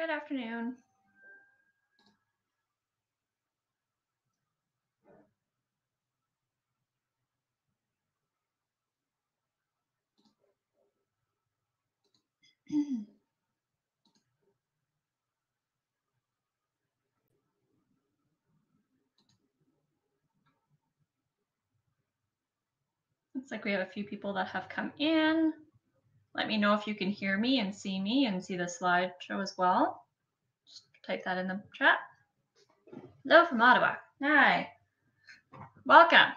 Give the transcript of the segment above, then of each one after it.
Good afternoon. Looks like we have a few people that have come in. Let me know if you can hear me and see me and see the slideshow as well. Just type that in the chat. Hello from Ottawa. Hi. Welcome.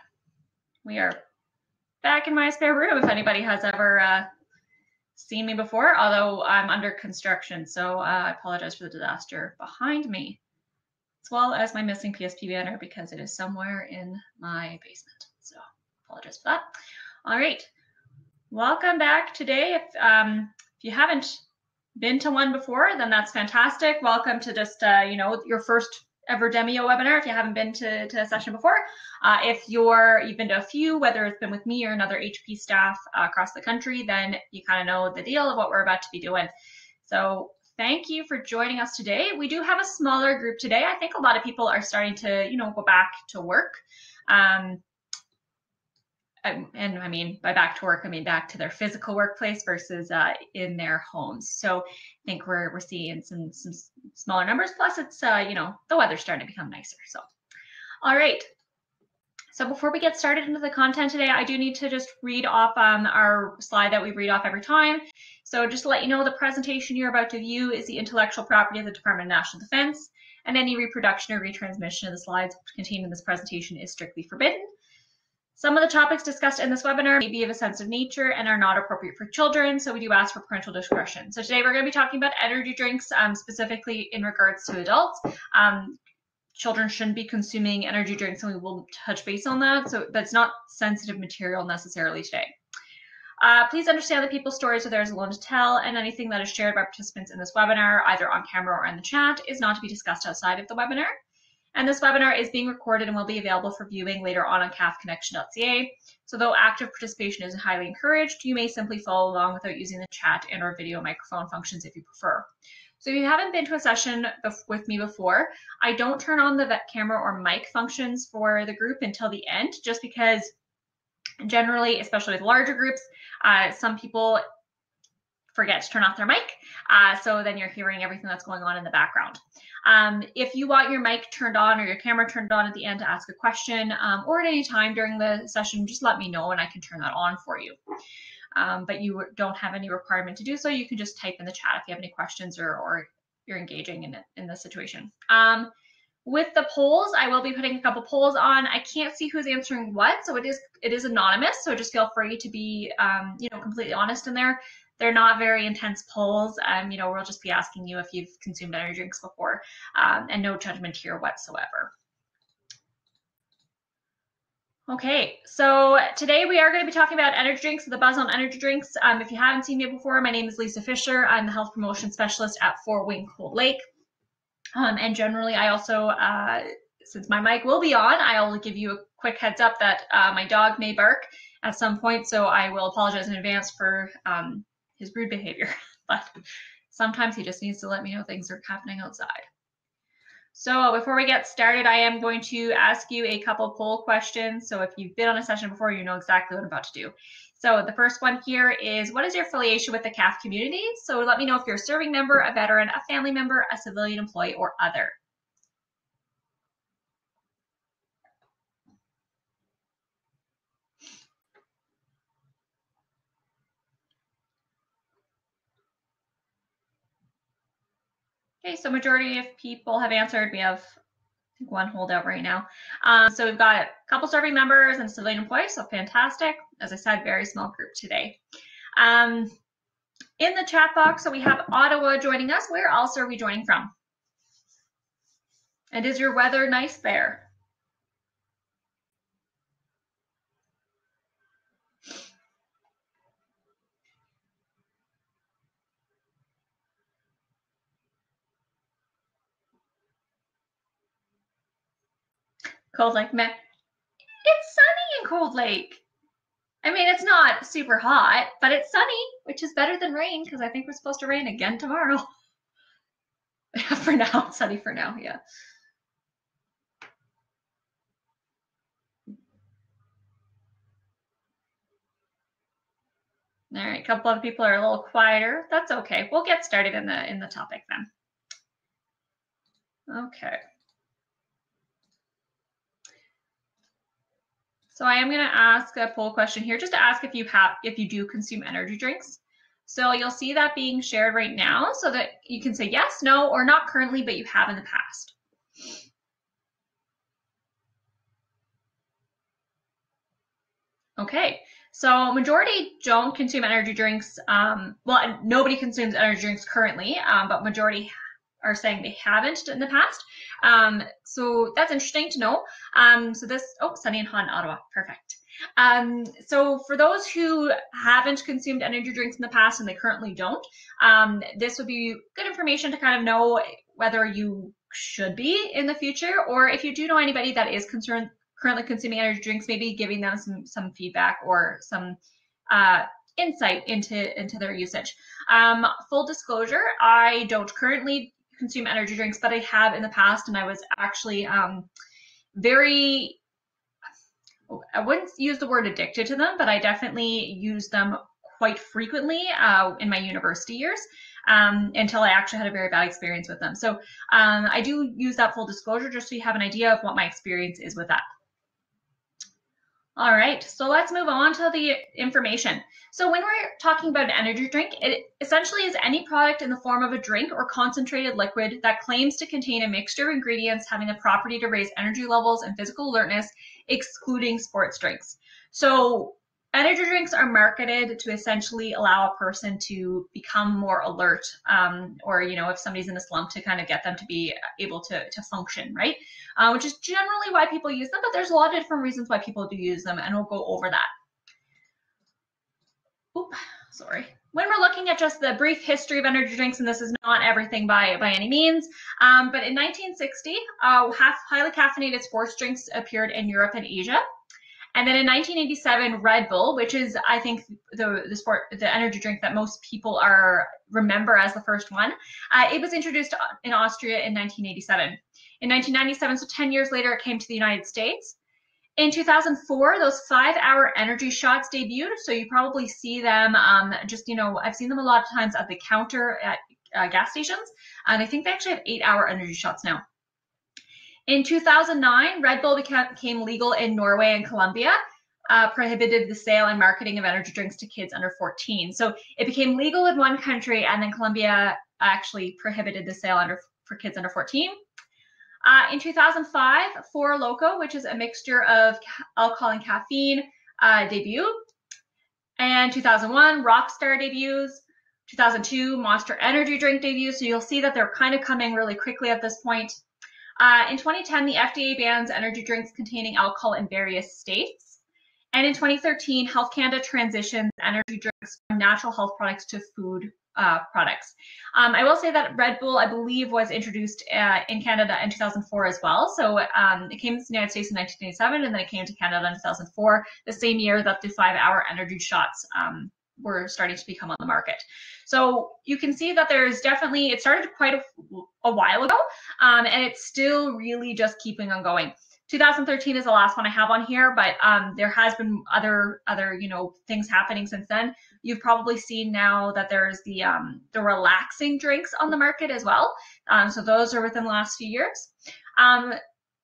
We are back in my spare room if anybody has ever uh, seen me before, although I'm under construction, so uh, I apologize for the disaster behind me, as well as my missing PSP banner because it is somewhere in my basement. So apologize for that. All right, welcome back today. If, um, if you haven't been to one before, then that's fantastic. Welcome to just, uh, you know, your first ever Demio webinar if you haven't been to, to a session before. Uh, if you're you've been to a few, whether it's been with me or another HP staff uh, across the country, then you kind of know the deal of what we're about to be doing. So thank you for joining us today. We do have a smaller group today. I think a lot of people are starting to, you know, go back to work. Um, and I mean by back to work, I mean back to their physical workplace versus uh, in their homes. So I think we're we're seeing some some smaller numbers. Plus, it's uh, you know the weather's starting to become nicer. So, all right. So before we get started into the content today, I do need to just read off um, our slide that we read off every time. So just to let you know, the presentation you're about to view is the intellectual property of the Department of National Defense, and any reproduction or retransmission of the slides contained in this presentation is strictly forbidden. Some of the topics discussed in this webinar may be of a sensitive nature and are not appropriate for children, so we do ask for parental discretion. So today we're going to be talking about energy drinks, um, specifically in regards to adults. Um, children shouldn't be consuming energy drinks, and we will touch base on that. So that's not sensitive material necessarily today. Uh, please understand that people's stories are theirs alone to tell, and anything that is shared by participants in this webinar, either on camera or in the chat, is not to be discussed outside of the webinar. And this webinar is being recorded and will be available for viewing later on on cafconnection.ca. So though active participation is highly encouraged, you may simply follow along without using the chat and or video microphone functions if you prefer. So if you haven't been to a session with me before, I don't turn on the camera or mic functions for the group until the end, just because generally, especially with larger groups, uh, some people forget to turn off their mic. Uh, so then you're hearing everything that's going on in the background. Um, if you want your mic turned on or your camera turned on at the end to ask a question um, or at any time during the session, just let me know and I can turn that on for you. Um, but you don't have any requirement to do so. You can just type in the chat if you have any questions or, or you're engaging in in the situation. Um, with the polls, I will be putting a couple polls on. I can't see who's answering what, so it is it is anonymous. So just feel free to be, um, you know, completely honest in there. They're not very intense polls. Um, you know, we'll just be asking you if you've consumed energy drinks before, um, and no judgment here whatsoever. Okay, so today we are going to be talking about energy drinks, the buzz on energy drinks. Um, if you haven't seen me before, my name is Lisa Fisher. I'm the health promotion specialist at 4 Wing Cold Lake. Um, and generally, I also, uh, since my mic will be on, I'll give you a quick heads up that uh, my dog may bark at some point. So I will apologize in advance for um, his rude behavior, but sometimes he just needs to let me know things are happening outside. So before we get started, I am going to ask you a couple poll questions. So if you've been on a session before, you know exactly what I'm about to do. So the first one here is, what is your affiliation with the CAF community? So let me know if you're a serving member, a veteran, a family member, a civilian employee, or other. Okay, so majority of people have answered. We have I think one holdout right now. Um, so we've got a couple serving members and civilian employees, so fantastic. As I said, very small group today. Um, in the chat box, so we have Ottawa joining us. Where else are we joining from? And is your weather nice there? Cold Lake, man. It's sunny in Cold Lake. I mean, it's not super hot, but it's sunny, which is better than rain because I think we're supposed to rain again tomorrow. for now. Sunny for now. Yeah. All right, a couple of people are a little quieter. That's okay. We'll get started in the in the topic then. Okay. So I am going to ask a poll question here, just to ask if you have if you do consume energy drinks. So you'll see that being shared right now, so that you can say yes, no, or not currently, but you have in the past. Okay, so majority don't consume energy drinks. Um, well, nobody consumes energy drinks currently, um, but majority are saying they haven't in the past. Um, so that's interesting to know. Um, so this, oh, Sunny and Han, Ottawa, perfect. Um, so for those who haven't consumed energy drinks in the past and they currently don't, um, this would be good information to kind of know whether you should be in the future, or if you do know anybody that is concerned currently consuming energy drinks, maybe giving them some some feedback or some uh, insight into into their usage. Um, full disclosure, I don't currently consume energy drinks, but I have in the past, and I was actually um, very. I wouldn't use the word addicted to them, but I definitely use them quite frequently uh, in my university years um, until I actually had a very bad experience with them. So um, I do use that full disclosure just so you have an idea of what my experience is with that. All right, so let's move on to the information. So when we're talking about an energy drink, it essentially is any product in the form of a drink or concentrated liquid that claims to contain a mixture of ingredients having the property to raise energy levels and physical alertness, excluding sports drinks. So energy drinks are marketed to essentially allow a person to become more alert um, or you know if somebody's in a slump to kind of get them to be able to, to function right? Uh, which is generally why people use them but there's a lot of different reasons why people do use them and we'll go over that. Oop, sorry. When we're looking at just the brief history of energy drinks, and this is not everything by, by any means, um, but in 1960, uh, half, highly caffeinated sports drinks appeared in Europe and Asia. And then in 1987, Red Bull, which is I think the the sport the energy drink that most people are remember as the first one, uh, it was introduced in Austria in 1987. In 1997, so 10 years later, it came to the United States. In 2004, those five-hour energy shots debuted. So you probably see them um, just you know I've seen them a lot of times at the counter at uh, gas stations, and I think they actually have eight-hour energy shots now. In 2009, Red Bull became legal in Norway and Colombia, uh, prohibited the sale and marketing of energy drinks to kids under 14. So it became legal in one country, and then Colombia actually prohibited the sale under for kids under 14. Uh, in 2005, Four Loko, which is a mixture of alcohol and caffeine, uh, debuted. And 2001, Rockstar debuts. 2002, Monster Energy drink debuts. So you'll see that they're kind of coming really quickly at this point. Uh, in 2010, the FDA bans energy drinks containing alcohol in various states. And in 2013, Health Canada transitions energy drinks from natural health products to food uh, products. Um, I will say that Red Bull, I believe, was introduced uh, in Canada in 2004 as well. So um, it came to the United States in 1987, and then it came to Canada in 2004, the same year that the five-hour energy shots um, were starting to become on the market. So you can see that there's definitely, it started quite a, a while ago, um, and it's still really just keeping on going. 2013 is the last one I have on here, but um, there has been other other you know things happening since then. You've probably seen now that there's the um, the relaxing drinks on the market as well. Um, so those are within the last few years. Um,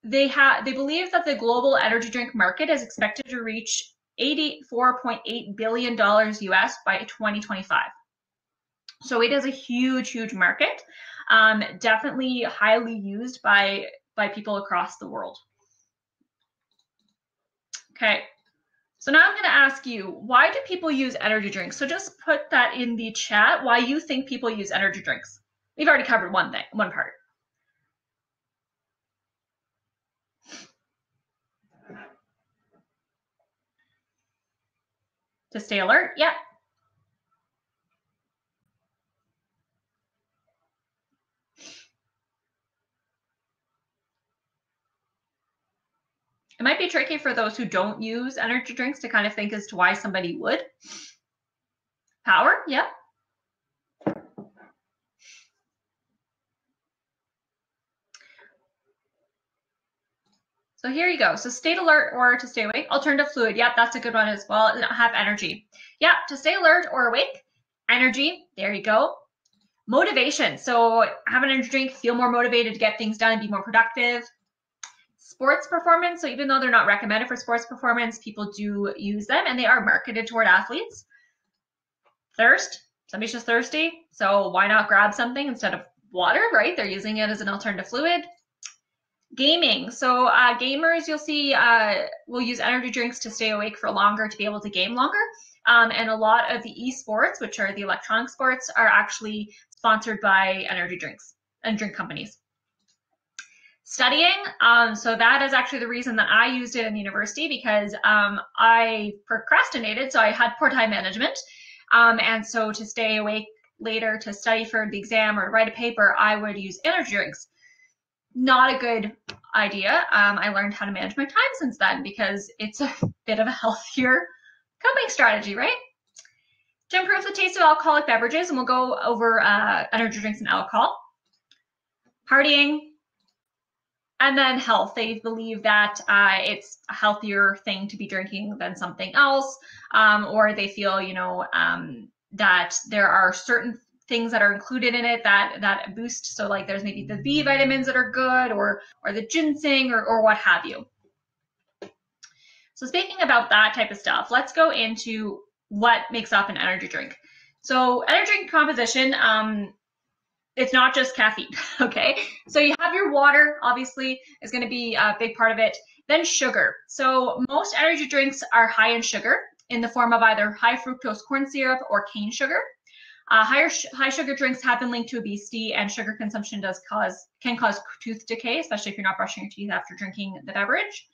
they have they believe that the global energy drink market is expected to reach 84.8 billion dollars US by 2025. So it is a huge, huge market. Um, definitely highly used by by people across the world. Okay, so now I'm going to ask you, why do people use energy drinks? So just put that in the chat. Why you think people use energy drinks? We've already covered one thing, one part. To stay alert? Yeah, It might be tricky for those who don't use energy drinks to kind of think as to why somebody would. Power, yep. So here you go. So state alert or to stay awake. Alternative fluid. Yep, that's a good one as well. Have energy. Yep, to stay alert or awake. Energy. There you go. Motivation. So have an energy drink, feel more motivated to get things done and be more productive. Sports performance. So even though they're not recommended for sports performance, people do use them and they are marketed toward athletes. Thirst. Somebody's just thirsty. So why not grab something instead of water, right? They're using it as an alternative fluid. Gaming. So uh, gamers, you'll see, uh, will use energy drinks to stay awake for longer to be able to game longer. Um, and a lot of the esports, which are the electronic sports, are actually sponsored by energy drinks and drink companies. Studying, um, so that is actually the reason that I used it in university because um, I procrastinated, so I had poor time management. Um, and so to stay awake later to study for the exam or write a paper, I would use energy drinks. Not a good idea. Um, I learned how to manage my time since then because it's a bit of a healthier coping strategy, right? To improve the taste of alcoholic beverages, and we'll go over uh, energy drinks and alcohol. Partying, and then health. They believe that uh, it's a healthier thing to be drinking than something else, um, or they feel, you know, um, that there are certain things that are included in it that that boost. So like there's maybe the B vitamins that are good, or or the ginseng, or or what have you. So speaking about that type of stuff, let's go into what makes up an energy drink. So energy drink composition, um, it's not just caffeine, okay? So you have your water, obviously, is going to be a big part of it. Then sugar. So most energy drinks are high in sugar in the form of either high fructose corn syrup or cane sugar. Uh, higher high sugar drinks have been linked to obesity, and sugar consumption does cause can cause tooth decay, especially if you're not brushing your teeth after drinking the beverage.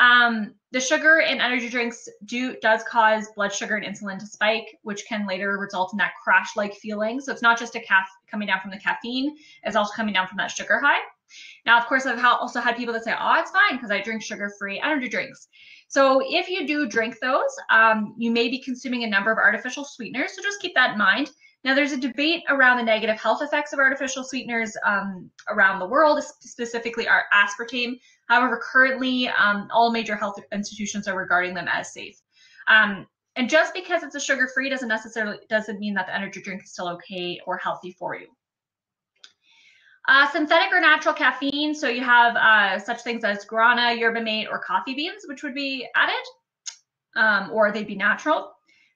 Um, the sugar in energy drinks do does cause blood sugar and insulin to spike, which can later result in that crash-like feeling. So it's not just a caf coming down from the caffeine; it's also coming down from that sugar high. Now, of course, I've also had people that say, "Oh, it's fine because I drink sugar-free energy drinks." So if you do drink those, um, you may be consuming a number of artificial sweeteners. So just keep that in mind. Now, there's a debate around the negative health effects of artificial sweeteners um, around the world, specifically our aspartame. However, currently, um, all major health institutions are regarding them as safe. Um, and just because it's a sugar-free doesn't necessarily doesn't mean that the energy drink is still okay or healthy for you. Uh, synthetic or natural caffeine. So you have uh, such things as guarana, yerba mate, or coffee beans, which would be added, um, or they'd be natural.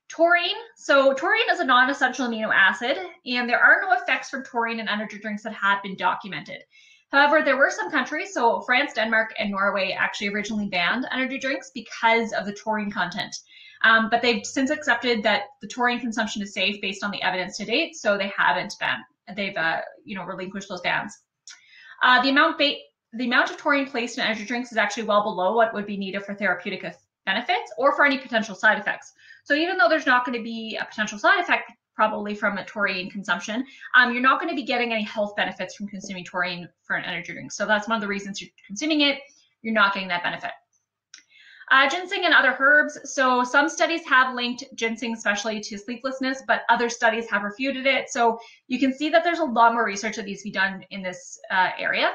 Taurine. So taurine is a non-essential amino acid, and there are no effects from taurine in energy drinks that have been documented. However, there were some countries, so France, Denmark, and Norway actually originally banned energy drinks because of the taurine content. Um, but they've since accepted that the taurine consumption is safe based on the evidence to date, so they haven't banned. They've, uh, you know, relinquished those bans. Uh, the amount ba- the amount of taurine placed in energy drinks is actually well below what would be needed for therapeutic benefits or for any potential side effects. So even though there's not going to be a potential side effect probably from a taurine consumption, um, you're not going to be getting any health benefits from consuming taurine for an energy drink. So that's one of the reasons you're consuming it. You're not getting that benefit. Uh, ginseng and other herbs. So some studies have linked ginseng especially to sleeplessness, but other studies have refuted it. So you can see that there's a lot more research that needs to be done in this uh, area.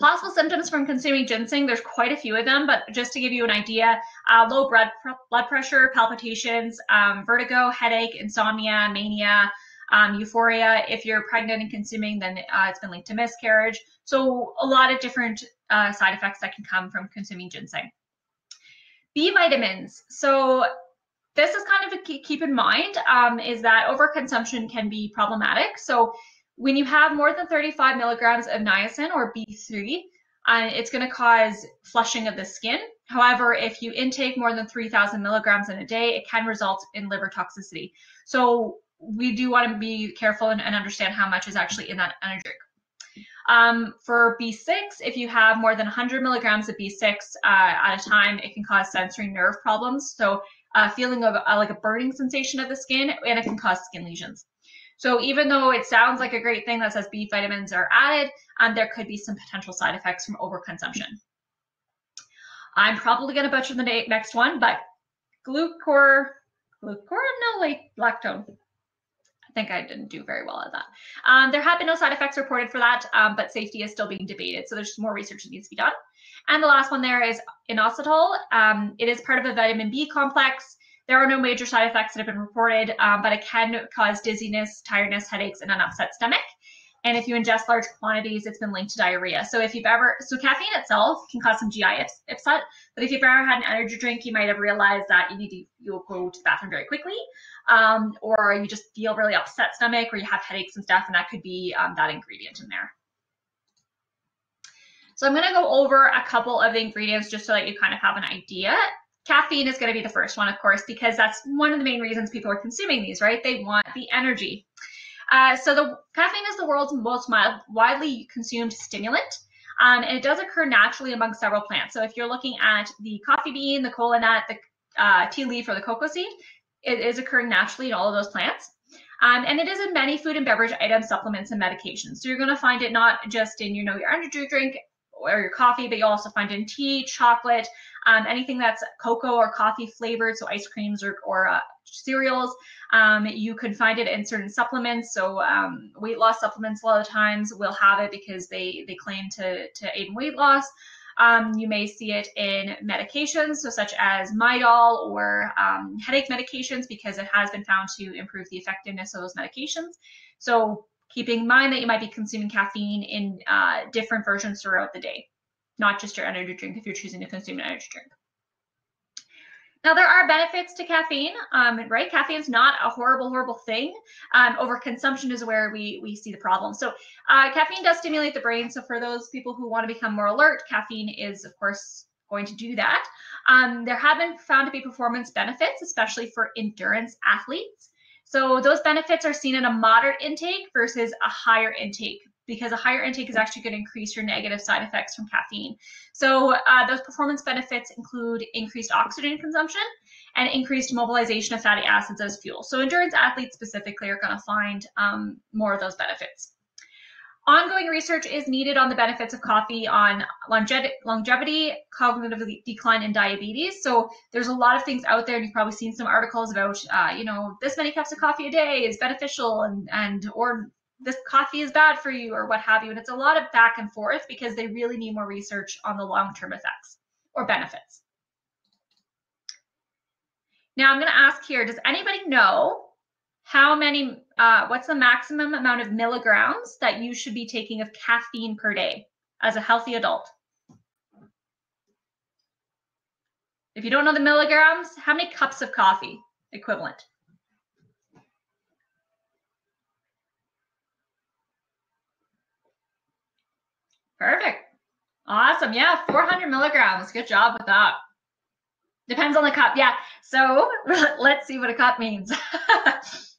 Possible symptoms from consuming ginseng, there's quite a few of them, but just to give you an idea, uh, low blood, blood pressure, palpitations, um, vertigo, headache, insomnia, mania, um, euphoria. If you're pregnant and consuming, then uh, it's been linked to miscarriage. So a lot of different uh, side effects that can come from consuming ginseng. B vitamins. So this is kind of a keep in mind um, is that overconsumption can be problematic. So when you have more than 35 milligrams of niacin or B3, uh, it's going to cause flushing of the skin. However, if you intake more than 3,000 milligrams in a day, it can result in liver toxicity. So we do want to be careful and, and understand how much is actually in that energy drink. Um, for B6, if you have more than 100 milligrams of B6 uh, at a time, it can cause sensory nerve problems. So a feeling of uh, like a burning sensation of the skin, and it can cause skin lesions. So even though it sounds like a great thing that says B vitamins are added, um, there could be some potential side effects from overconsumption. I'm probably going to butcher the next one, but glucor, glucor, no, like lactone. I think I didn't do very well at that. Um, there have been no side effects reported for that, um, but safety is still being debated. So there's more research that needs to be done. And the last one there is inositol. Um, it is part of a vitamin B complex. There are no major side effects that have been reported, um, but it can cause dizziness, tiredness, headaches, and an upset stomach. And if you ingest large quantities, it's been linked to diarrhea. So if you've ever, so caffeine itself can cause some GI upset, but if you've ever had an energy drink, you might have realized that you need to, you'll go to the bathroom very quickly, um, or you just feel really upset stomach, or you have headaches and stuff, and that could be um, that ingredient in there. So I'm going to go over a couple of the ingredients just so that you kind of have an idea. Caffeine is going to be the first one, of course, because that's one of the main reasons people are consuming these, right? They want the energy. Uh, so the caffeine is the world's most widely consumed stimulant. Um, and it does occur naturally among several plants. So if you're looking at the coffee bean, the kola nut, the uh, tea leaf, or the cocoa seed, it is occurring naturally in all of those plants. Um, and it is in many food and beverage items, supplements, and medications. So you're going to find it not just in, you know, your energy drink or your coffee, but you'll also find in tea, chocolate, um, anything that's cocoa or coffee flavored, so ice creams or, or uh, cereals. Um, you can find it in certain supplements. So um, weight loss supplements a lot of times will have it because they they claim to to aid in weight loss. Um, you may see it in medications, so such as Midol or um, headache medications, because it has been found to improve the effectiveness of those medications. So keeping in mind that you might be consuming caffeine in uh, different versions throughout the day, not just your energy drink if you're choosing to consume an energy drink. Now, there are benefits to caffeine, um, right? Caffeine is not a horrible, horrible thing. Um, overconsumption is where we, we see the problem. So, uh, caffeine does stimulate the brain. So, for those people who want to become more alert, caffeine is, of course, going to do that. Um, there have been found to be performance benefits, especially for endurance athletes. So, those benefits are seen in a moderate intake versus a higher intake because a higher intake is actually going to increase your negative side effects from caffeine. So uh, those performance benefits include increased oxygen consumption and increased mobilization of fatty acids as fuel. So endurance athletes specifically are going to find um, more of those benefits. Ongoing research is needed on the benefits of coffee on longevity, cognitive decline, and diabetes. So there's a lot of things out there, and you've probably seen some articles about, uh, you know, this many cups of coffee a day is beneficial, and and or this coffee is bad for you or what have you. And it's a lot of back and forth because they really need more research on the long term effects or benefits. Now I'm going to ask here does anybody know how many, uh, what's the maximum amount of milligrams that you should be taking of caffeine per day as a healthy adult? If you don't know the milligrams, how many cups of coffee equivalent? Perfect. Awesome. Yeah, 400 milligrams. Good job with that. Depends on the cup. Yeah. So let's see what a cup means.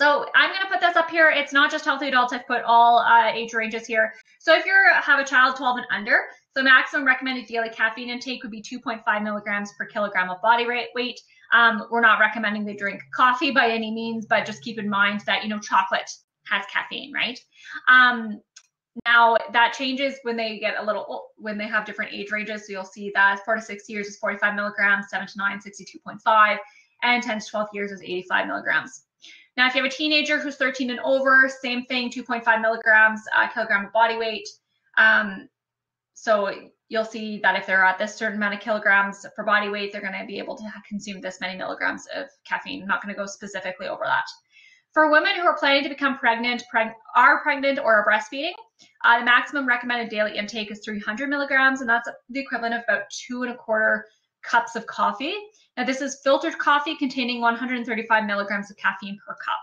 so I'm going to put this up here. It's not just healthy adults. I've put all uh, age ranges here. So if you have a child 12 and under, the maximum recommended daily caffeine intake would be 2.5 milligrams per kilogram of body weight. Um, we're not recommending they drink coffee by any means, but just keep in mind that, you know, chocolate has caffeine, right? Um, now that changes when they get a little when they have different age ranges. So you'll see that four to six years is 45 milligrams, seven to nine, 62.5, and 10 to 12 years is 85 milligrams. Now, if you have a teenager who's 13 and over, same thing, 2.5 milligrams uh, kilogram of body weight. Um, so you'll see that if they're at this certain amount of kilograms for body weight, they're going to be able to consume this many milligrams of caffeine. I'm not going to go specifically over that. For women who are planning to become pregnant, preg are pregnant, or are breastfeeding, uh, the maximum recommended daily intake is 300 milligrams, and that's the equivalent of about two and a quarter cups of coffee. Now, this is filtered coffee containing 135 milligrams of caffeine per cup.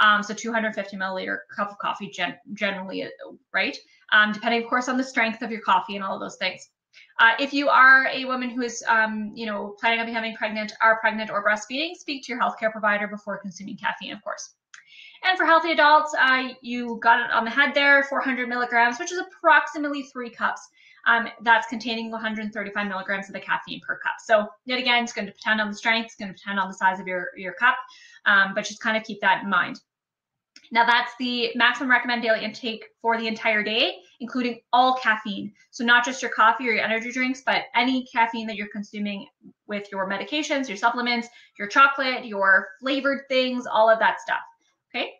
Um, so 250 milliliter cup of coffee gen generally, uh, right? Um, depending, of course, on the strength of your coffee and all of those things. Uh, if you are a woman who is, um, you know, planning on becoming pregnant, are pregnant or breastfeeding, speak to your healthcare provider before consuming caffeine, of course. And for healthy adults, uh, you got it on the head there, 400 milligrams, which is approximately three cups. Um, that's containing 135 milligrams of the caffeine per cup. So yet again, it's going to depend on the strength, it's going to depend on the size of your, your cup, um, but just kind of keep that in mind. Now that's the maximum recommended daily intake for the entire day, including all caffeine. So not just your coffee or your energy drinks, but any caffeine that you're consuming with your medications, your supplements, your chocolate, your flavored things, all of that stuff. Okay.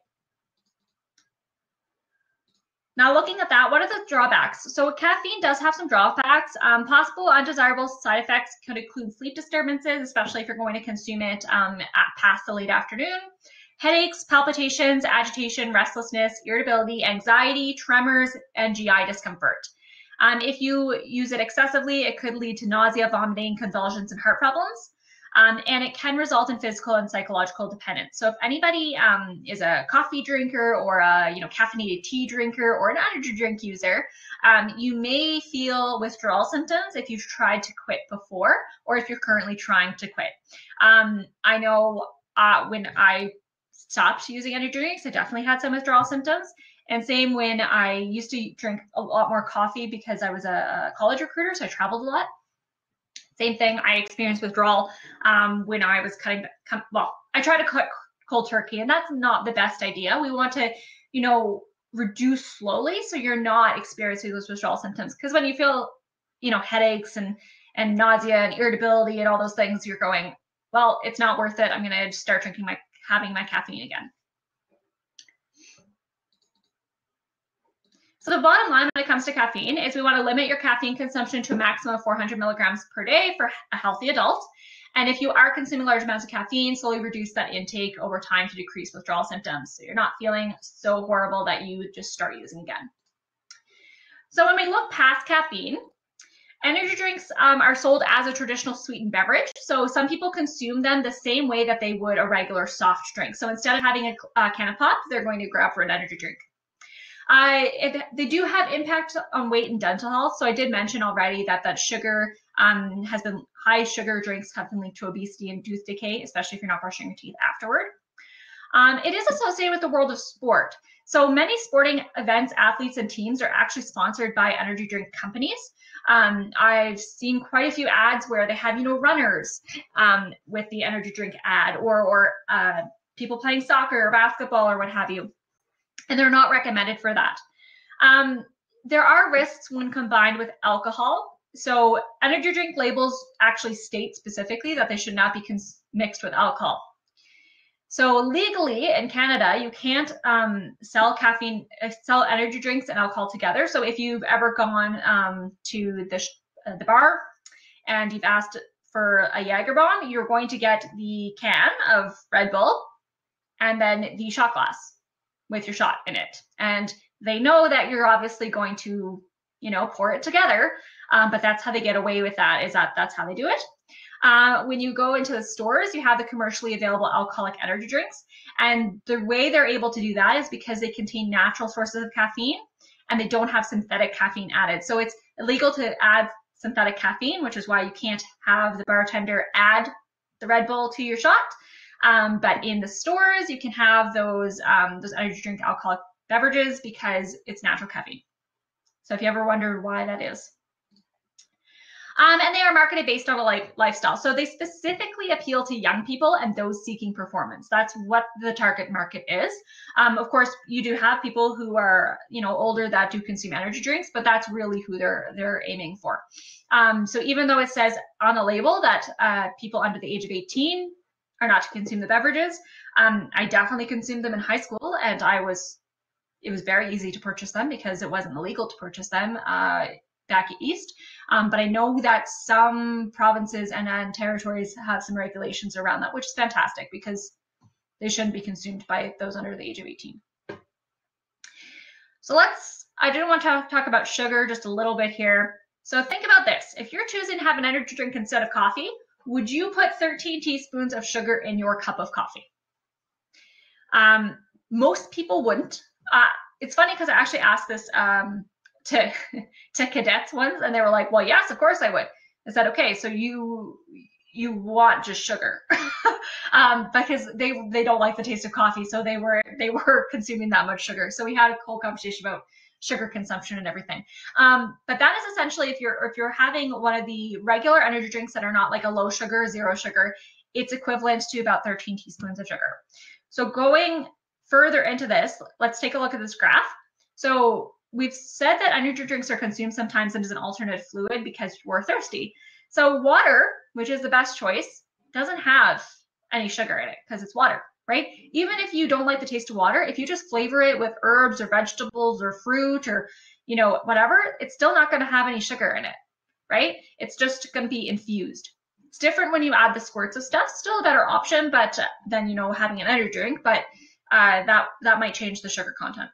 Now, looking at that, what are the drawbacks? So, caffeine does have some drawbacks. Um, possible undesirable side effects could include sleep disturbances, especially if you're going to consume it um, past the late afternoon. Headaches, palpitations, agitation, restlessness, irritability, anxiety, tremors, and GI discomfort. Um, if you use it excessively, it could lead to nausea, vomiting, convulsions, and heart problems. Um, and it can result in physical and psychological dependence. So if anybody um, is a coffee drinker or a you know caffeinated tea drinker or an energy drink user, um, you may feel withdrawal symptoms if you've tried to quit before or if you're currently trying to quit. Um, I know uh, when I stopped using energy drinks, I definitely had some withdrawal symptoms. And same when I used to drink a lot more coffee because I was a, college recruiter, so I traveled a lot. Same thing, I experienced withdrawal um, when I was cutting, well, I try to cut cold turkey, and that's not the best idea. We want to, you know, reduce slowly so you're not experiencing those withdrawal symptoms. Because when you feel, you know, headaches and and nausea and irritability and all those things, you're going, well, it's not worth it. I'm going to start drinking my having my caffeine again. So the bottom line when it comes to caffeine is we want to limit your caffeine consumption to a maximum of 400 milligrams per day for a healthy adult. And if you are consuming large amounts of caffeine, slowly reduce that intake over time to decrease withdrawal symptoms. So you're not feeling so horrible that you just start using again. So when we look past caffeine, energy drinks um, are sold as a traditional sweetened beverage. So some people consume them the same way that they would a regular soft drink. So instead of having a, a can of pop, they're going to grab for an energy drink. I it, they do have impact on weight and dental health. So I did mention already that that sugar um, has been high sugar drinks have been linked to obesity and tooth decay, especially if you're not brushing your teeth afterward. Um, it is associated with the world of sport. So many sporting events, athletes, and teams are actually sponsored by energy drink companies. Um, I've seen quite a few ads where they have, you know, runners um, with the energy drink ad, or or uh, people playing soccer or basketball or what have you and they're not recommended for that. Um, there are risks when combined with alcohol. So energy drink labels actually state specifically that they should not be mixed with alcohol. So legally in Canada, you can't um, sell caffeine, uh, sell energy drinks and alcohol together. So if you've ever gone um, to the uh, the bar and you've asked for a Jager bomb, you're going to get the can of Red Bull and then the shot glass with your shot in it. And they know that you're obviously going to, you know, pour it together. Um, but that's how they get away with that. Is that that's how they do it. Uh, when you go into the stores, you have the commercially available alcoholic energy drinks, and the way they're able to do that is because they contain natural sources of caffeine and they don't have synthetic caffeine added. So it's illegal to add synthetic caffeine, which is why you can't have the bartender add the Red Bull to your shot. Um, but in the stores, you can have those um, those energy drink alcoholic beverages because it's natural caffeine. So if you ever wondered why that is. Um, and they are marketed based on a life, lifestyle. So they specifically appeal to young people and those seeking performance. That's what the target market is. Um, of course, you do have people who are, you know, older that do consume energy drinks, but that's really who they're they're aiming for. Um, so even though it says on the label that uh, people under the age of 18 are not to consume the beverages. Um, I definitely consumed them in high school, and I was it was very easy to purchase them because it wasn't illegal to purchase them uh, back east. Um, but I know that some provinces and, and territories have some regulations around that, which is fantastic because they shouldn't be consumed by those under the age of 18. So let's, I do want to talk about sugar just a little bit here. So think about this. If you're choosing to have an energy drink instead of coffee, would you put 13 teaspoons of sugar in your cup of coffee? Um, most people wouldn't. Uh, it's funny because I actually asked this um, to to cadets once, and they were like, "Well, yes, of course I would." I said, "Okay, so you you want just sugar um, because they they don't like the taste of coffee, so they were they were consuming that much sugar." So we had a whole conversation about sugar consumption and everything. Um, but that is essentially if you're if you're having one of the regular energy drinks that are not like a low sugar, zero sugar, it's equivalent to about 13 teaspoons of sugar. So going further into this, let's take a look at this graph. So we've said that energy drinks are consumed sometimes as an alternate fluid because we're thirsty. So water, which is the best choice, doesn't have any sugar in it because it's water right? Even if you don't like the taste of water, if you just flavor it with herbs or vegetables or fruit or, you know, whatever, it's still not going to have any sugar in it, right? It's just going to be infused. It's different when you add the squirts of stuff. Still a better option, but uh, than you know having an energy drink, but uh, that that might change the sugar content.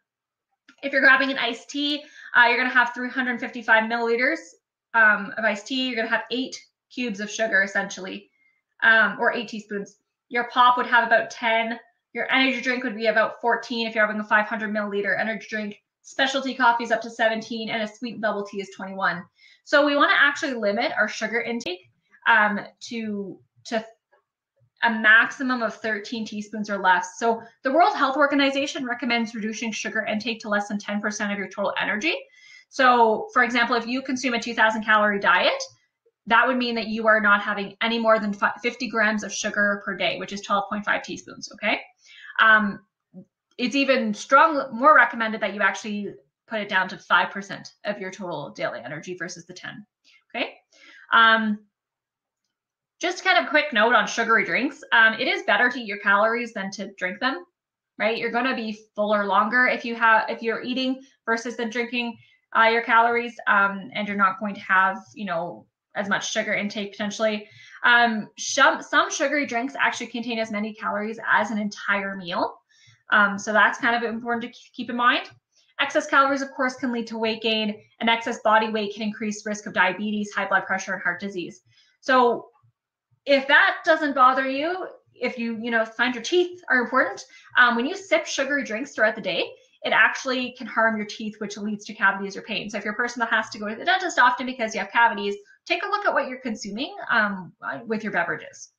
If you're grabbing an iced tea, uh, you're going to have 355 milliliters um, of iced tea. You're going to have eight cubes of sugar essentially, um, or eight teaspoons. Your pop would have about 10. Your energy drink would be about 14 if you're having a 500 milliliter energy drink. Specialty coffee is up to 17, and a sweet bubble tea is 21. So we want to actually limit our sugar intake um, to to a maximum of 13 teaspoons or less. So the World Health Organization recommends reducing sugar intake to less than 10% of your total energy. So, for example, if you consume a 2000 calorie diet, that would mean that you are not having any more than 50 grams of sugar per day, which is 12.5 teaspoons. Okay. Um, it's even strong, more recommended that you actually put it down to 5% of your total daily energy versus the 10. Okay. Um, just kind of quick note on sugary drinks. Um, it is better to eat your calories than to drink them, right? You're going to be fuller longer if you have if you're eating versus than drinking uh, your calories, um, and you're not going to have you know as much sugar intake potentially. Um, some, some sugary drinks actually contain as many calories as an entire meal. Um, so that's kind of important to keep in mind. Excess calories, of course, can lead to weight gain, and excess body weight can increase risk of diabetes, high blood pressure, and heart disease. So if that doesn't bother you, if you you know find your teeth are important, um, when you sip sugary drinks throughout the day, it actually can harm your teeth, which leads to cavities or pain. So if you're a person that has to go to the dentist often because you have cavities, take a look at what you're consuming um, with your beverages.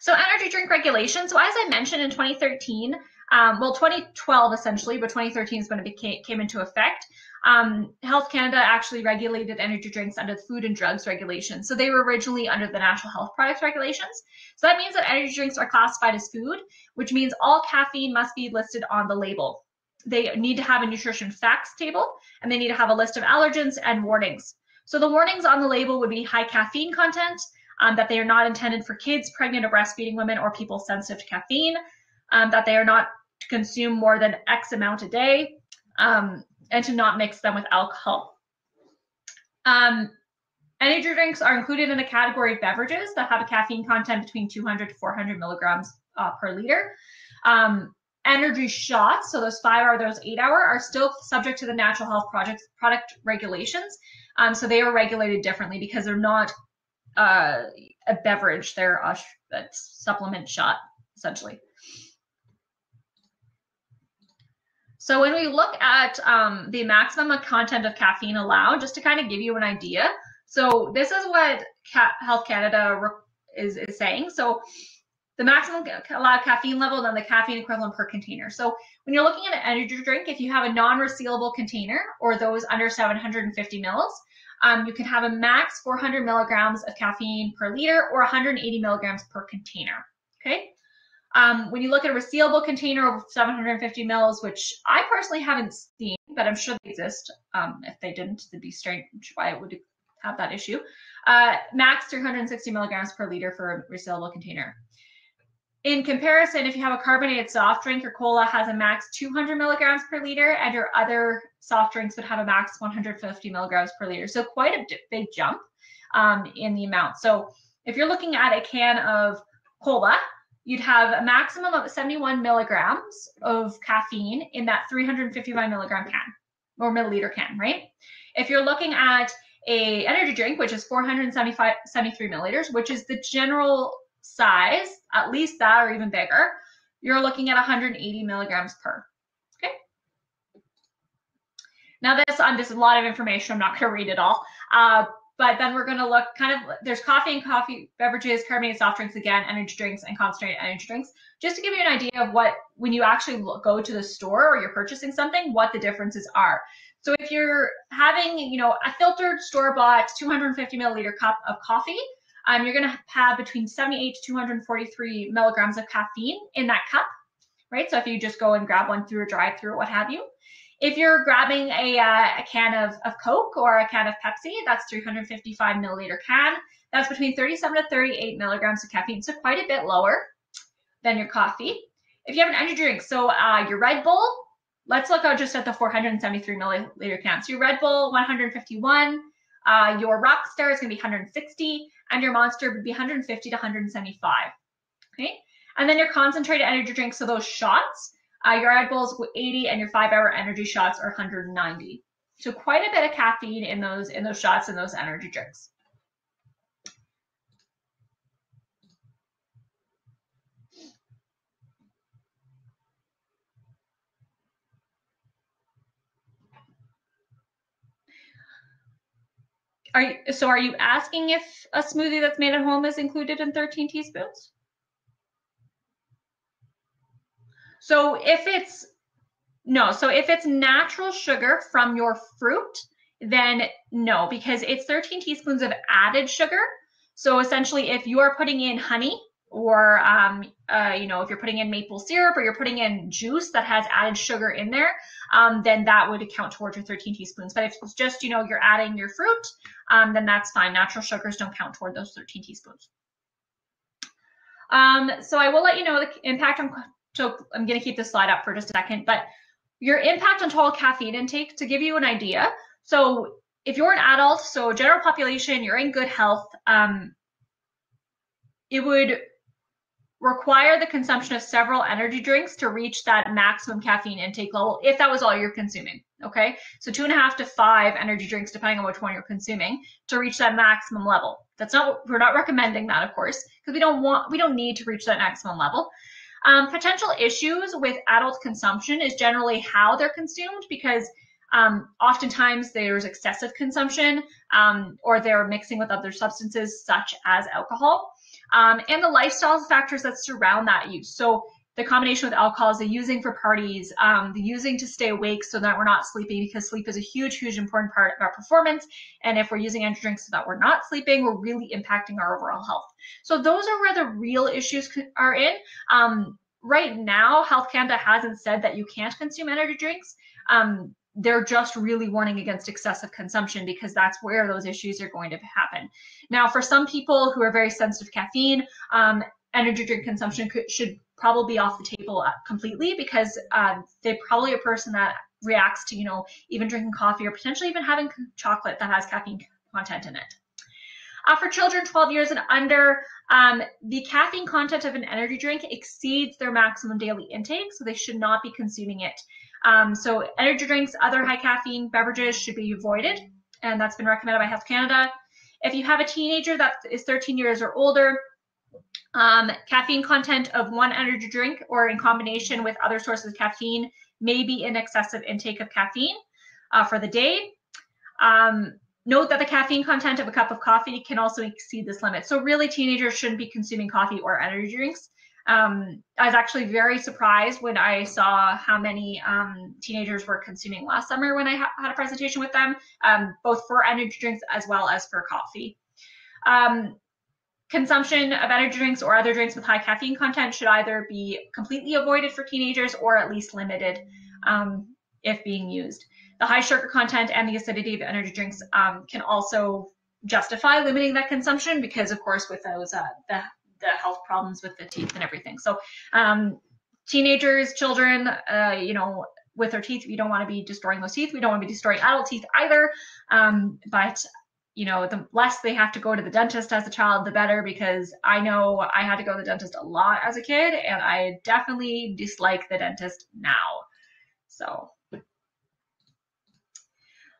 So energy drink regulation. So as I mentioned in 2013, um, well, 2012 essentially, but 2013 is when it became, came into effect. Um, Health Canada actually regulated energy drinks under the Food and Drugs Regulation. So they were originally under the Natural Health Products Regulations. So that means that energy drinks are classified as food, which means all caffeine must be listed on the label they need to have a nutrition facts table and they need to have a list of allergens and warnings. So the warnings on the label would be high caffeine content, um, that they are not intended for kids, pregnant or breastfeeding women, or people sensitive to caffeine, um, that they are not to consume more than X amount a day, um, and to not mix them with alcohol. Um, energy drinks are included in the category of beverages that have a caffeine content between 200 to 400 milligrams uh, per liter. Um, energy shots, so those five hour, those eight hour, are still subject to the Natural Health Project product regulations. Um, so they are regulated differently because they're not uh, a beverage; they're a, a supplement shot essentially. So when we look at um, the maximum content of caffeine allowed, just to kind of give you an idea, so this is what Health Canada is, is saying. So the maximum allowed caffeine level, then the caffeine equivalent per container. So when you're looking at an energy drink, if you have a non-resealable container or those under 750 mils, um, you can have a max 400 milligrams of caffeine per liter or 180 milligrams per container. Okay. Um, when you look at a resealable container of 750 mils, which I personally haven't seen, but I'm sure they exist. Um, if they didn't, it'd be strange why it would have that issue. Uh, max 360 milligrams per liter for a resealable container. In comparison, if you have a carbonated soft drink, your cola has a max 200 milligrams per liter, and your other soft drinks would have a max 150 milligrams per liter. So quite a big jump um, in the amount. So if you're looking at a can of cola, you'd have a maximum of 71 milligrams of caffeine in that 355 milligram can or milliliter can, right? If you're looking at a energy drink, which is 475 73 milliliters, which is the general size, at least that or even bigger, you're looking at 180 milligrams per. Okay. Now this, um, this is a lot of information. I'm not going to read it all. Uh, but then we're going to look kind of, there's coffee and coffee beverages, carbonated soft drinks again, energy drinks and concentrated energy drinks. Just to give you an idea of what, when you actually go to the store or you're purchasing something, what the differences are. So if you're having, you know, a filtered store-bought 250 milliliter cup of coffee, um, you're going to have between 78 to 243 milligrams of caffeine in that cup, right? So if you just go and grab one through a drive through, or what have you. If you're grabbing a, uh, a can of, of Coke or a can of Pepsi, that's 355 milliliter can. That's between 37 to 38 milligrams of caffeine, so quite a bit lower than your coffee. If you have an energy drink, so uh, your Red Bull, let's look out just at the 473 milliliter can. So your Red Bull, 151. Uh, your Rockstar is going to be 160, and your Monster would be 150 to 175. Okay, and then your concentrated energy drinks, so those shots, uh, your Red Bulls 80, and your five-hour energy shots are 190. So quite a bit of caffeine in those in those shots and those energy drinks. Are you, so are you asking if a smoothie that's made at home is included in 13 teaspoons? So if it's no, so if it's natural sugar from your fruit, then no, because it's 13 teaspoons of added sugar. So essentially, if you are putting in honey or, um, uh, you know, if you're putting in maple syrup or you're putting in juice that has added sugar in there, um, then that would count towards your 13 teaspoons. But if it's just, you know, you're adding your fruit, um, then that's fine. Natural sugars don't count toward those 13 teaspoons. Um, so I will let you know the impact on, so I'm going to keep this slide up for just a second, but your impact on total caffeine intake to give you an idea. So if you're an adult, so general population, you're in good health, um, it would require the consumption of several energy drinks to reach that maximum caffeine intake level if that was all you're consuming. Okay, so two and a half to five energy drinks, depending on which one you're consuming, to reach that maximum level. That's not we're not recommending that, of course, because we don't want we don't need to reach that maximum level. Um, potential issues with adult consumption is generally how they're consumed because um, oftentimes there's excessive consumption um, or they're mixing with other substances such as alcohol um, and the lifestyle factors that surround that use. So the combination with alcohol is the using for parties, um, the using to stay awake so that we're not sleeping because sleep is a huge, huge important part of our performance. And if we're using energy drinks so that we're not sleeping, we're really impacting our overall health. So those are where the real issues are in. Um, right now, Health Canada hasn't said that you can't consume energy drinks. Um, they're just really warning against excessive consumption because that's where those issues are going to happen. Now, for some people who are very sensitive to caffeine, um, energy drink consumption could, should probably be off the table uh, completely because uh, they're probably a person that reacts to, you know, even drinking coffee or potentially even having chocolate that has caffeine content in it. Uh, for children 12 years and under, um, the caffeine content of an energy drink exceeds their maximum daily intake, so they should not be consuming it. Um, so energy drinks, other high caffeine beverages should be avoided, and that's been recommended by Health Canada. If you have a teenager that is 13 years or older, um, caffeine content of one energy drink or in combination with other sources of caffeine may be an excessive intake of caffeine uh, for the day. Um, note that the caffeine content of a cup of coffee can also exceed this limit. So really teenagers shouldn't be consuming coffee or energy drinks. Um, I was actually very surprised when I saw how many um, teenagers were consuming last summer when I ha had a presentation with them, um, both for energy drinks as well as for coffee. Um, consumption of energy drinks or other drinks with high caffeine content should either be completely avoided for teenagers or at least limited um, if being used. The high sugar content and the acidity of energy drinks um, can also justify limiting that consumption because, of course, with those uh, the the health problems with the teeth and everything. So, um, teenagers, children, uh, you know, with their teeth, we don't want to be destroying those teeth. We don't want to be destroying adult teeth either. Um, but you know, the less they have to go to the dentist as a child, the better, because I know I had to go to the dentist a lot as a kid, and I definitely dislike the dentist now. So.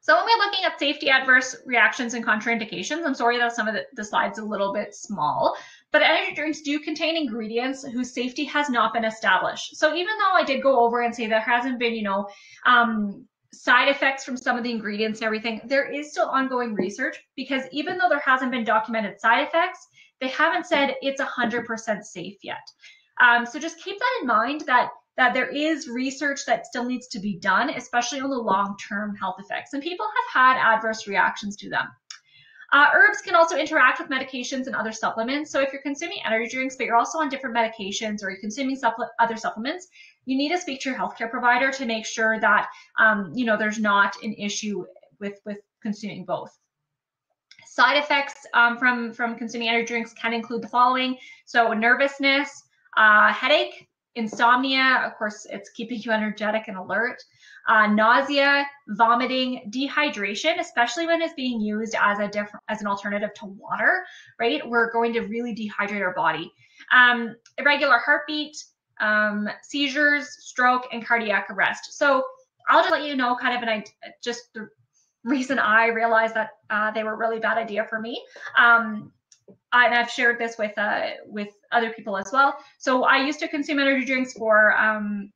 So when we're looking at safety adverse reactions and contraindications, I'm sorry that some of the, the slides a little bit small, but energy drinks do contain ingredients whose safety has not been established. So even though I did go over and say there hasn't been, you know, um, side effects from some of the ingredients and everything, there is still ongoing research because even though there hasn't been documented side effects, they haven't said it's 100% safe yet. Um, so just keep that in mind that that there is research that still needs to be done, especially on the long-term health effects. And people have had adverse reactions to them. Uh, herbs can also interact with medications and other supplements. So if you're consuming energy drinks, but you're also on different medications or you're consuming supple- other supplements, you need to speak to your healthcare provider to make sure that um, you know there's not an issue with with consuming both. Side effects um, from, from consuming energy drinks can include the following. So nervousness, uh, headache, insomnia, of course, it's keeping you energetic and alert, uh, nausea, vomiting, dehydration, especially when it's being used as a different as an alternative to water, right? We're going to really dehydrate our body. Um, irregular heartbeat, um, seizures, stroke, and cardiac arrest. So I'll just let you know kind of an idea, just the reason I realized that uh, they were a really bad idea for me. Um, and I've shared this with uh, with other people as well. So I used to consume energy drinks for um,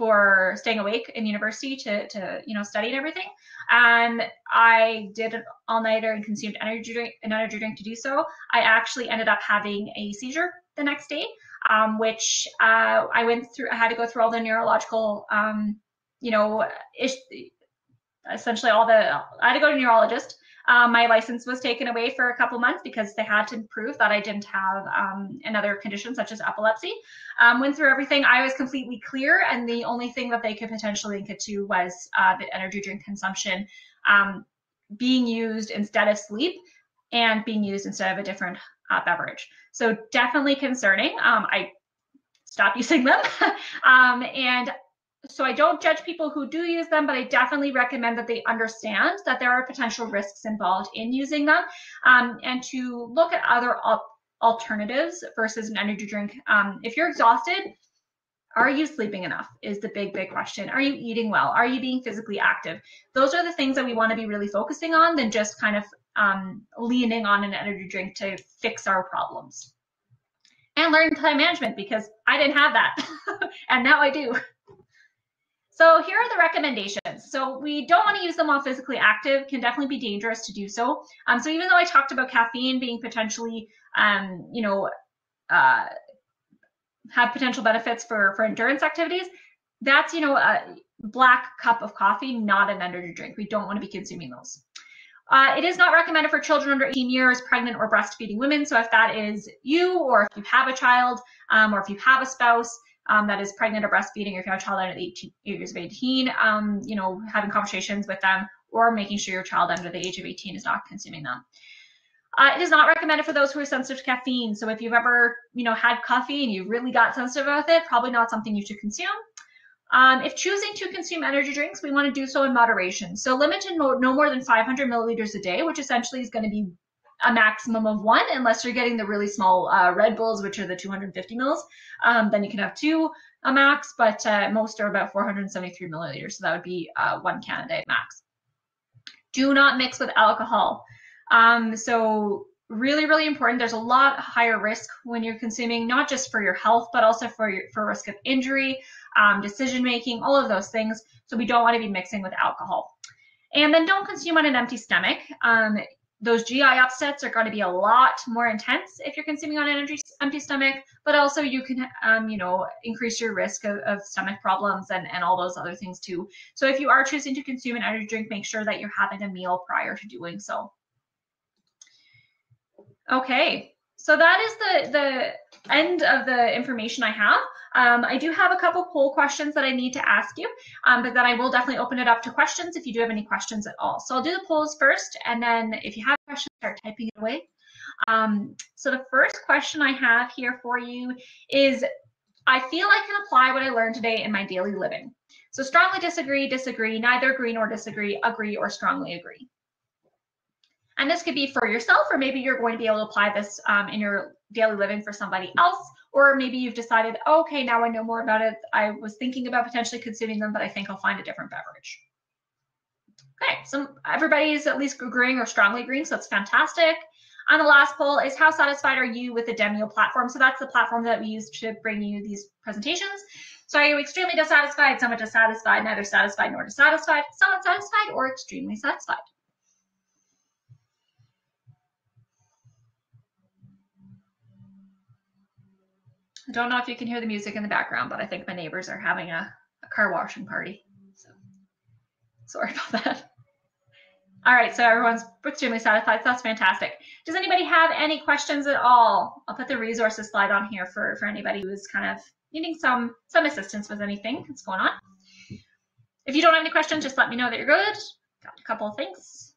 for staying awake in university to to you know study and everything. And I did an all nighter and consumed energy drink an energy drink to do so. I actually ended up having a seizure the next day, um, which uh, I went through. I had to go through all the neurological um, you know ish, essentially all the I had to go to neurologist um, my license was taken away for a couple months because they had to prove that I didn't have um, another condition such as epilepsy. Um, went through everything. I was completely clear, and the only thing that they could potentially link it to was uh, the energy drink consumption um, being used instead of sleep and being used instead of a different uh, beverage. So definitely concerning. Um, I stopped using them, um, and so I don't judge people who do use them, but I definitely recommend that they understand that there are potential risks involved in using them um, and to look at other al alternatives versus an energy drink. Um, if you're exhausted, are you sleeping enough is the big, big question. Are you eating well? Are you being physically active? Those are the things that we want to be really focusing on than just kind of um, leaning on an energy drink to fix our problems. And learn time management because I didn't have that. and now I do. So here are the recommendations. So we don't want to use them while physically active, can definitely be dangerous to do so. Um, so even though I talked about caffeine being potentially, um, you know, uh, have potential benefits for, for endurance activities, that's, you know, a black cup of coffee, not an energy drink. We don't want to be consuming those. Uh, it is not recommended for children under 18 years, pregnant or breastfeeding women. So if that is you, or if you have a child, um, or if you have a spouse, um, that is pregnant or breastfeeding, or if you have a child under 18 years of 18, um, you know, having conversations with them or making sure your child under the age of 18 is not consuming them. Uh, it is not recommended for those who are sensitive to caffeine. So if you've ever, you know, had coffee and you really got sensitive with it, probably not something you should consume. Um, if choosing to consume energy drinks, we want to do so in moderation. So limit to no, no more than 500 milliliters a day, which essentially is going to be a maximum of one, unless you're getting the really small uh, Red Bulls, which are the 250 mils. Um, then you can have two a max, but uh, most are about 473 milliliters. So that would be uh, one can a day max. Do not mix with alcohol. Um, so really, really important. There's a lot higher risk when you're consuming, not just for your health, but also for your, for risk of injury, um, decision making, all of those things. So we don't want to be mixing with alcohol. And then don't consume on an empty stomach. Um, those GI upsets are going to be a lot more intense if you're consuming on an empty, stomach, but also you can, um, you know, increase your risk of, of, stomach problems and, and all those other things too. So if you are choosing to consume an energy drink, make sure that you're having a meal prior to doing so. Okay, so that is the, the end of the information I have. Um, I do have a couple poll questions that I need to ask you, um, but then I will definitely open it up to questions if you do have any questions at all. So I'll do the polls first, and then if you have questions, start typing it away. Um, so the first question I have here for you is, I feel I can apply what I learned today in my daily living. So strongly disagree, disagree, neither agree nor disagree, agree or strongly agree. And this could be for yourself, or maybe you're going to be able to apply this um, in your daily living for somebody else, or maybe you've decided, okay, now I know more about it. I was thinking about potentially consuming them, but I think I'll find a different beverage. Okay, so everybody's at least agreeing or strongly agreeing, so that's fantastic. And the last poll is how satisfied are you with the Demio platform? So that's the platform that we use to bring you these presentations. So are you extremely dissatisfied, somewhat dissatisfied, neither satisfied nor dissatisfied, somewhat satisfied, or extremely satisfied? I don't know if you can hear the music in the background, but I think my neighbors are having a, a car washing party. So sorry about that. All right, so everyone's extremely satisfied. That's fantastic. Does anybody have any questions at all? I'll put the resources slide on here for, for anybody who's kind of needing some some assistance with anything that's going on. If you don't have any questions, just let me know that you're good. Got a couple of things.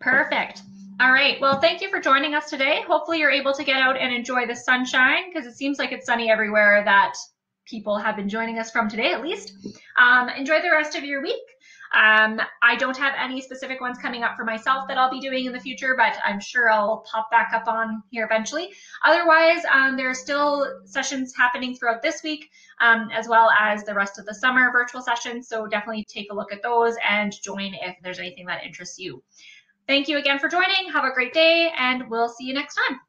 Perfect. All right. Well, thank you for joining us today. Hopefully, you're able to get out and enjoy the sunshine because it seems like it's sunny everywhere that people have been joining us from today, at least. Um, enjoy the rest of your week. Um, I don't have any specific ones coming up for myself that I'll be doing in the future, but I'm sure I'll pop back up on here eventually. Otherwise, um, there are still sessions happening throughout this week, um, as well as the rest of the summer virtual sessions. So definitely take a look at those and join if there's anything that interests you. Thank you again for joining. Have a great day, and we'll see you next time.